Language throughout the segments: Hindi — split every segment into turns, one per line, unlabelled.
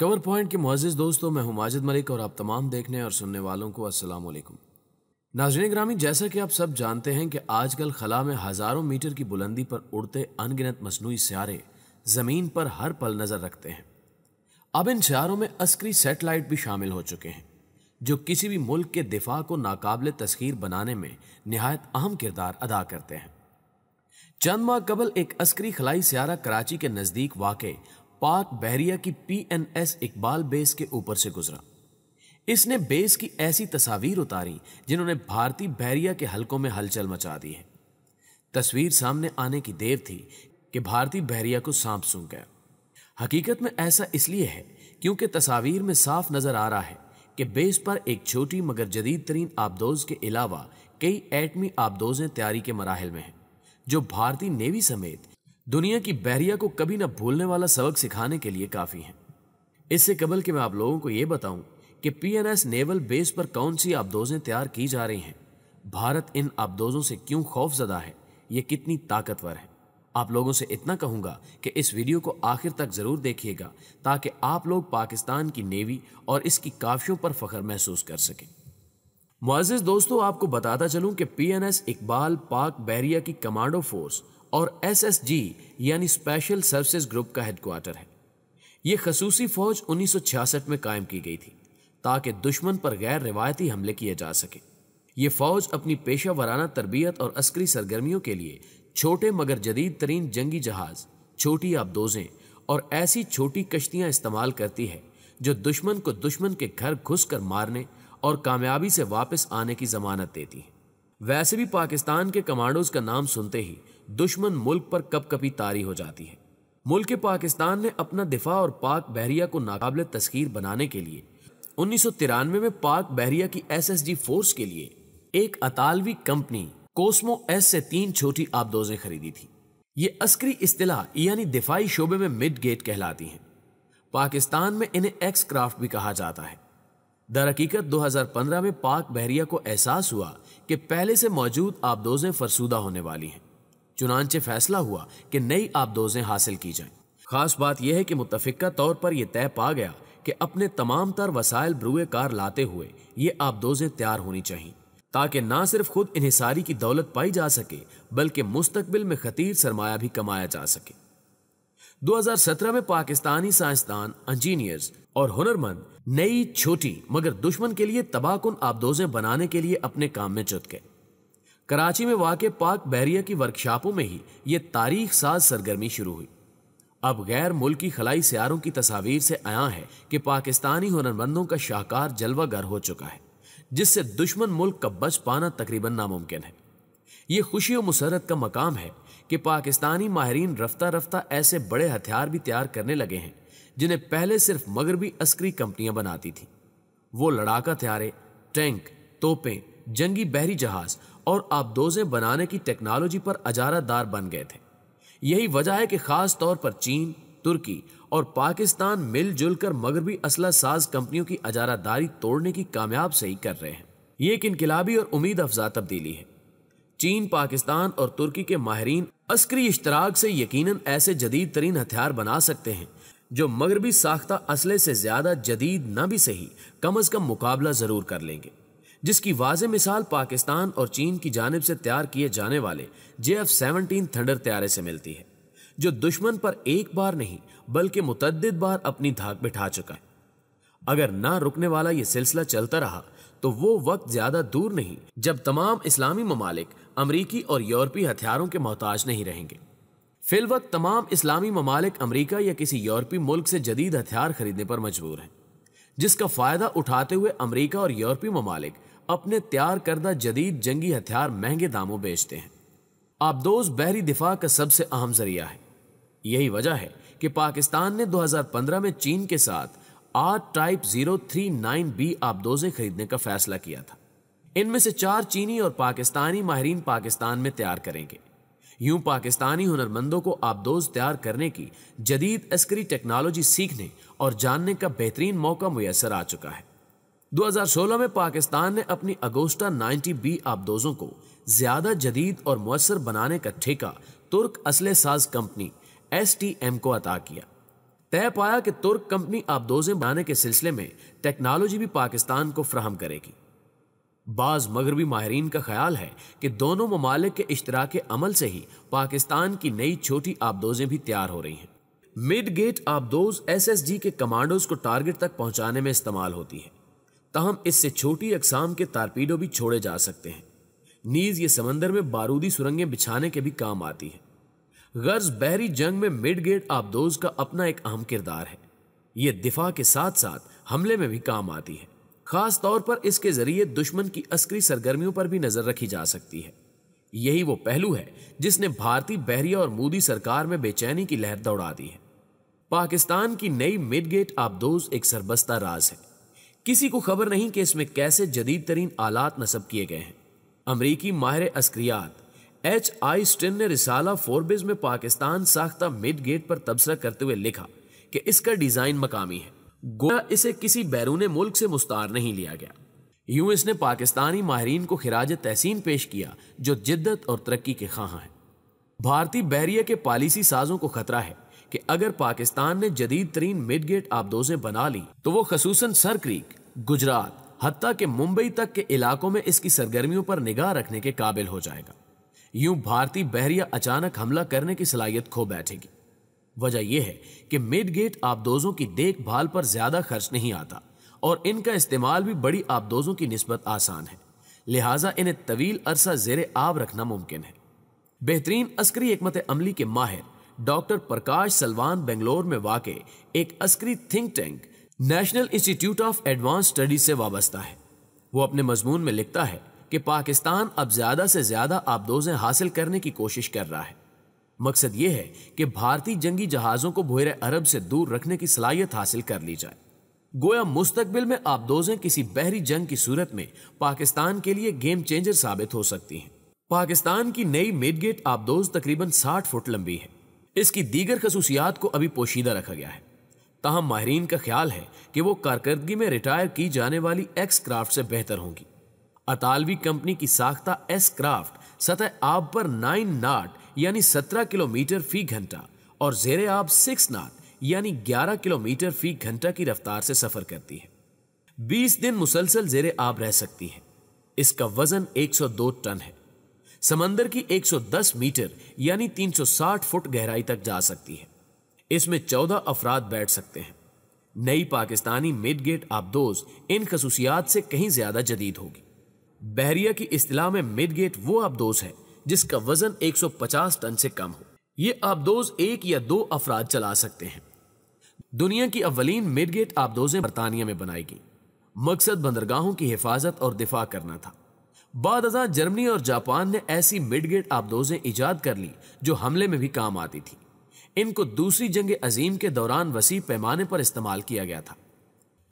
कवर पॉइंट के मुआजिज दोस्तों, मैं हूँ माजिद मलिक और आप तमाम देखने और सुनने वालों को अस्सलाम वालेकुम। नाजरीन ग्रामी, जैसा कि आप सब जानते हैं कि आजकल खला में हज़ारों मीटर की बुलंदी पर उड़ते अनगिनत मसनू सियारे ज़मीन पर हर पल नज़र रखते हैं। अब इन सियारों में अस्करी सेटेलाइट भी शामिल हो चुके हैं, जो किसी भी मुल्क के दिफा को नाकाबले तस्खीर बनाने में नहायत अहम किरदार अदा करते हैं। चंद माह कबल एक अस्करी खलाई सियारा कराची के नज़दीक वाक़ पाक बहरिया की P N S Iqbal base के ऊपर से गुजरा। इसने बेस की ऐसी तस्वीर उतारी, जिन्होंने भारतीय बहरिया के हलकों में हलचल मचा दी है। तस्वीर सामने आने की देर थी कि भारतीय बहरिया को सांप सूंघ गया। हकीकत में ऐसा इसलिए है, क्योंकि तस्वीर में साफ़ नज़र आ रहा है कि बेस पर एक छोटी मगर जदीद तरीन आबदोज के अलावा कई एटमी आबदोजें तैयारी के मराहल में हैं, जो भारतीय नेवी समेत दुनिया की बहरिया को कभी ना भूलने वाला सबक सिखाने के लिए काफ़ी हैं। इससे कबल कि मैं आप लोगों को यह बताऊँ कि पीएनएस नेवल बेस पर कौन सी आबदोजें तैयार की जा रही हैं? भारत इन आबदोजों से क्यों खौफजदा है? ये कितनी ताकतवर है? आप लोगों से इतना कहूँगा कि इस वीडियो को आखिर तक ज़रूर देखिएगा, ताकि आप लोग पाकिस्तान की नेवी और इसकी काफियों पर फख्र महसूस कर सकें। मुआजिज दोस्तों, आपको बताता चलूँ कि पीएनएस इकबाल पाक बैरिया की कमांडो फोर्स और एसएसजी यानी स्पेशल सर्विसेज़ ग्रुप का हेडक्वार्टर है। यह खसूसी फौज 1966 में कायम की गई थी, ताकि दुश्मन पर गैर रिवायती हमले किए जा सके। ये फौज अपनी पेशा वराना तरबियत और अस्करी सरगर्मियों के लिए छोटे मगर जदीद तरीन जंगी जहाज़, छोटी आबदोजें और ऐसी छोटी कश्तियाँ इस्तेमाल करती है, जो दुश्मन को दुश्मन के घर घुस कर मारने और कामयाबी से वापस आने की जमानत देती है। वैसे भी पाकिस्तान के कमांडोज का नाम सुनते ही दुश्मन मुल्क पर कब कभी तारी हो जाती है। मुल्क पाकिस्तान ने अपना दिफा और पाक बहरिया को नाकाबले तस्कीर बनाने के लिए, उन्नीस सौ तिरानवे में पाक बहरिया की एसएसजी फोर्स के लिए एक अतालवी कंपनी कोस्मो एस से तीन छोटी आबदोजें खरीदी थी। ये अस्करी इस्तेला यानी दिफाई शोबे में मिड गेट कहलाती हैं। पाकिस्तान में इन्हें एक्स क्राफ्ट भी कहा जाता है। दर हकीकत 2015 में पाक बहरिया को एहसास हुआ कि पहले से मौजूद आबदोजें फरसूदा होने वाली हैं। चुनानचे फैसला हुआ कि नई आबदोजें हासिल की जाएँ। खास बात यह है कि मुतफिका तौर पर यह तय पा गया कि अपने तमाम तर वसाइल ब्रुए कार लाते हुए ये आबदोजें तैयार होनी चाहिए ताकि ना सिर्फ़ खुद इन्हिसारी की दौलत पाई जा सके, बल्कि मुस्तबिल में खतीर सरमाया भी कमाया जा सके 2017 में पाकिस्तानी साइंसदान, इंजीनियर्स और हुनरमंद नई छोटी मगर दुश्मन के लिए तबाहकुन आबदोजें बनाने के लिए अपने काम में जुट गए कराची में वाक़ पाक बहरिया की वर्कशॉपों में ही ये तारीख साज सरगर्मी शुरू हुई। अब गैर मुल्की खलाई सियारों की तस्वीर से आया है कि पाकिस्तानी हुनरमंदों का शाहकार जलवागर हो चुका है, जिससे दुश्मन मुल्क का बच पाना तकरीबन नामुमकिन है। ये खुशी और मुसरत का मकाम है कि पाकिस्तानी माहरीन रफ्ता रफ्ता ऐसे बड़े हथियार भी तैयार करने लगे हैं, जिन्हें पहले सिर्फ़ मगरबी अस्करी कंपनियाँ बनाती थी। वो लड़ाका हथियारे, टैंक, तोपें जंगी बहरी जहाज़ और आबदोजें बनाने की टेक्नोलॉजी पर अजारादार बन गए थे। यही वजह है कि खास तौर पर चीन, तुर्की और पाकिस्तान मिलजुल कर मगरबी असला साज कंपनियों की अजारादारी तोड़ने की कामयाब सही कर रहे हैं। ये एक इनकलाबी और उम्मीद अफजा तब्दीली है। चीन, पाकिस्तान और तुर्की के माहरीन अस्करी इश्तराक से यकीनन ऐसे जदीद तरीन हथियार बना सकते हैं, जो मगरबी साख्ता असले से ज़्यादा जदीद न भी सही कम अज कम मुकाबला ज़रूर कर लेंगे। जिसकी वाज मिसाल पाकिस्तान और चीन की जानब से तैयार किए जाने वाले जे एफ़ सेवनटीन थंडर त्यारे से मिलती है, जो दुश्मन पर एक बार नहीं, बल्कि मुतद बार अपनी धाक बिठा चुका है। अगर ना रुकने वाला यह सिलसिला चलता रहा तो वो वक्त ज़्यादा दूर नहीं, जब तमाम इस्लामी ममालिक अमरीकी और यूरोपीय हथियारों के मोहताज नहीं रहेंगे। फिल वक्त तमाम इस्लामी ममालिक अमरीका या किसी यूरोपीय मुल्क से जदीद हथियार खरीदने पर मजबूर हैं, जिसका फ़ायदा उठाते हुए अमरीका और यूरोपीय ममालिक अपने तैयार करदा जदीद जंगी हथियार महँगे दामों बेचते हैं। आबदोज बहरी दिफा का सबसे अहम ज़रिया है। यही वजह है कि पाकिस्तान ने 2015 में चीन के साथ आठ टाइप 039 बी आबदोजे खरीदने का फैसला किया था। इनमें से चार चीनी और पाकिस्तानी माहरीन पाकिस्तान में तैयार करेंगे। यूँ पाकिस्तानी हुनरमंदों को आबदोज तैयार करने की जदीद अस्करी टेक्नोलॉजी सीखने और जानने का बेहतरीन मौका मुयसर आ चुका है। 2016 में पाकिस्तान ने अपनी अगोस्टा 90 बी आबदोजों को ज़्यादा जदीद और मुसर बनाने का ठेका तुर्क असले साज कंपनी एसटीएम को अता किया। तय पाया कि तुर्क कंपनी आबदोजें बनाने के सिलसिले में टेक्नोलॉजी भी पाकिस्तान को फ्राहम करेगी। बाज मगरबी माहरीन का ख्याल है कि दोनों ममालिक के इश्तराक अमल से ही पाकिस्तान की नई छोटी आबदोजें भी तैयार हो रही हैं। मिड गेट आबदोज एस एस जी के कमांडोज को टारगेट तक पहुँचाने में इस्तेमाल होती है। तहम इससे छोटी अकसाम के तारपीडो भी छोड़े जा सकते हैं। नीज ये समंदर में बारूदी सुरंगें बिछाने के भी काम आती है। गर्ज बहरी जंग में मिड गेट आबदोज का अपना एक अहम किरदार है। ये दिफा के साथ साथ हमले में भी काम आती है। खास तौर पर इसके ज़रिए दुश्मन की अस्करी सरगर्मियों पर भी नज़र रखी जा सकती है। यही वो पहलू है जिसने भारतीय बहरिया और मोदी सरकार में बेचैनी की लहर दौड़ा दी है। पाकिस्तान की नई मिड गेट आबदोज एक सरबस्ता राज है। किसी को खबर नहीं कि इसमें कैसे जदीद तरीन आलात नस्ब किए गए हैं। अमरीकी माहिर अस्क्रियात, एच आई स्टिन ने रिसाला फोरबिज में पाकिस्तान साख्ता मिड गेट पर तबसरा करते हुए लिखा कि इसका डिज़ाइन मकामी है। गोया इसे किसी बैरून मुल्क से मुस्तार नहीं लिया गया। यूँ इसने पाकिस्तानी माहरीन को खराज तहसीन पेश किया, जो जिद्दत और तरक्की के खां हैं। भारतीय बहरिया के पॉलिसी साजों को खतरा है। कि अगर पाकिस्तान ने जदीद तरीन मिड गेट आबदोजें बना ली तो वो खसूसन सर क्रीक गुजरात हत्या के मुंबई तक के इलाकों में इसकी सरगर्मियों पर निगाह रखने के काबिल हो जाएगा। यूँ भारतीय बहरिया अचानक हमला करने की सलाहियत खो बैठेगी। वजह यह है कि मिड गेट आबदोजों की देखभाल पर ज़्यादा खर्च नहीं आता और इनका इस्तेमाल भी बड़ी आबदोजों की नस्बत आसान है। लिहाजा इन्हें तवील अरसा जेर आब रखना मुमकिन है। बेहतरीन अस्करी हमत अमली के माहिर डॉक्टर प्रकाश सलवान बेंगलोर में वाक़ एक Askari think tank national institute of advance studies से वाबस्ता है। वो अपने मजमून में लिखता है कि पाकिस्तान अब ज़्यादा से ज़्यादा आबदोजें हासिल करने की कोशिश कर रहा है। मकसद यह है कि भारतीय जंगी जहाजों को बोहर अरब से दूर रखने की सलाहियत हासिल कर ली जाए। गोया मुस्तकबिल में आबदोजें किसी बहरी जंग की सूरत में पाकिस्तान के लिए गेम चेंजर साबित हो सकती हैं। पाकिस्तान की नई मिडगेट आबदोज तकरीबन 60 फुट लंबी है। इसकी दीगर खसूसियात को अभी पोशीदा रखा गया है। तहम माहरीन का ख्याल है कि वो कारकर्दगी में रिटायर की जाने वाली एक्स क्राफ्ट से बेहतर होंगी। अतालवी कंपनी की साख्ता एस क्राफ्ट सतह आब पर नाइन नाट, यानी सत्रह किलोमीटर फ़ी घंटा, और जेर आब सिक्स नाट, यानी ग्यारह किलोमीटर फ़ी घंटा की रफ्तार से सफ़र करती है। बीस दिन मुसलसल जेर आब रह सकती है। इसका वज़न 102 टन है। समंदर की 110 मीटर, यानी 360 फुट गहराई तक जा सकती है। इसमें 14 अफराद बैठ सकते हैं। नई पाकिस्तानी मिड गेट आबदोज इन खसूसियात से कहीं ज़्यादा जदीद होगी। बहरिया की इस्तेलाह में मिड गेट वो आबदोज है, जिसका वज़न 150 टन से कम हो। ये आबदोज एक या दो अफराद चला सकते हैं। दुनिया की अवलीन मिड गेट आबदोजें बरतानिया में बनाई गई। मकसद बंदरगाहों की हिफाजत और दिफा करना था। बाद अजा जर्मनी और जापान ने ऐसी मिड गेट आबदोजें ईजाद कर ली, जो हमले में भी काम आती थी। इनको दूसरी जंग अजीम के दौरान वसी पैमाने पर इस्तेमाल किया गया था।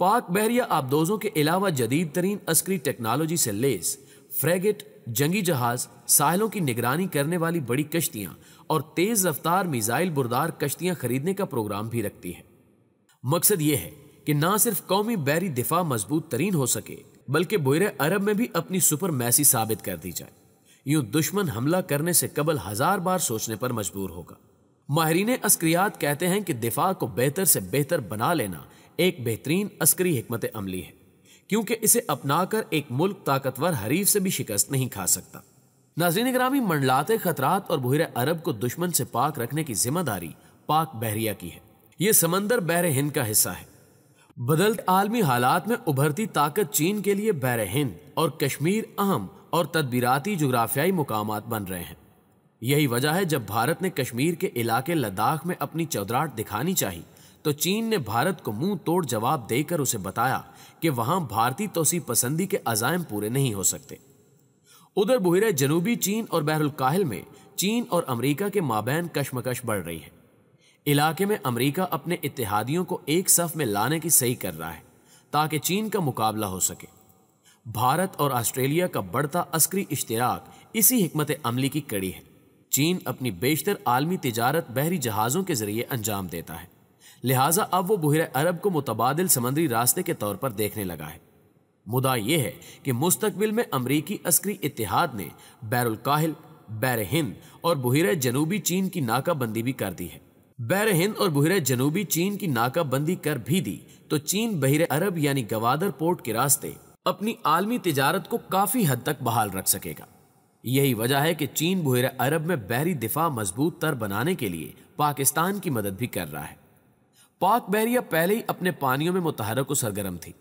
पाक बहरिया आबदोजों के अलावा जदीद तरीन अस्करी टेक्नोलॉजी से लेस, फ्रेगेट, जंगी जहाज़, साहलों की निगरानी करने वाली बड़ी कश्तियाँ और तेज रफ्तार मिजाइल बुरदार कश्तियाँ खरीदने का प्रोग्राम भी रखती है। मकसद यह है कि ना सिर्फ़ कौमी बैरी दिफा मज़बूत तरीन हो सके बल्कि बोर अरब में भी अपनी सुपर मैसी साबित कर दी जाए। यूँ दुश्मन हमला करने से कबल हज़ार बार सोचने पर मजबूर होगा। माहरीन अस्क्रियात कहते हैं कि दिफा को बेहतर से बेहतर बना लेना एक बेहतरीन अस्करी हमत अमली है, क्योंकि इसे अपनाकर एक मुल्क ताकतवर हरीफ से भी शिकस्त नहीं खा सकता। नाजरीन ग्रामी मंडलाते खतरात और बुहर अरब को दुश्मन से पाक रखने की ज़िम्मेदारी पाक बहरिया की है। ये समंदर बहर हिंद का हिस्सा है। बदलते आलमी हालात में उभरती ताकत चीन के लिए बैर हिंद और कश्मीर अहम और तदबीराती जोग्राफियाई मुकाम बन रहे हैं। यही वजह है, जब भारत ने कश्मीर के इलाके लद्दाख में अपनी चौधराट दिखानी चाहिए तो चीन ने भारत को मुँह तोड़ जवाब देकर उसे बताया कि वहाँ भारतीय तोसी पसंदी के अजायम पूरे नहीं हो सकते। उधर बुहरे जनूबी चीन और बहरुल काहिल में चीन और अमेरिका के माबैन कशमकश बढ़ रही है। इलाके में अमेरिका अपने इतिहादियों को एक सफ में लाने की सही कर रहा है, ताकि चीन का मुकाबला हो सके। भारत और ऑस्ट्रेलिया का बढ़ता अस्करी इश्तराक इसी हमत अमली की कड़ी है। चीन अपनी बेशतर आलमी तजारत बहरी जहाज़ों के ज़रिए अंजाम देता है। लिहाजा अब वो बुहर अरब को मुतबादल समंदरी रास्ते के तौर पर देखने लगा है। मुदा यह है कि मुस्तबिल में अमरीकी अस्करी इतिहाद ने बैरुल काहिल, बैर हिंद और बुहर जनूबी चीन की नाकाबंदी भी कर दी है। बैर हिंद और बुहरे जनूबी चीन की नाकाबंदी कर भी दी तो चीन बहिर अरब यानी गवादर पोर्ट के रास्ते अपनी आलमी तिजारत को काफ़ी हद तक बहाल रख सकेगा। यही वजह है कि चीन बुहर अरब में बहरी दिफा मज़बूत तर बनाने के लिए पाकिस्तान की मदद भी कर रहा है। पाक बहरिया पहले ही अपने पानियों में मुतहरक सरगर्म थी।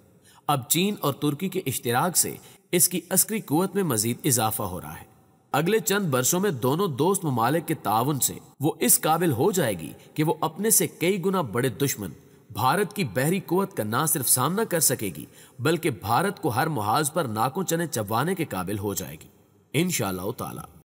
अब चीन और तुर्की के इश्तराक से इसकी अस्करी कुत में मजीद इजाफा हो रहा है। अगले चंद वर्षों में दोनों दोस्त ममालिक के ताउन से, वो इस काबिल हो जाएगी कि वो अपने से कई गुना बड़े दुश्मन, भारत की बहरी कुत का ना सिर्फ़ सामना कर सकेगी, बल्कि भारत को हर महाज पर नाकों चने चबाने के काबिल हो जाएगी। इन ताला।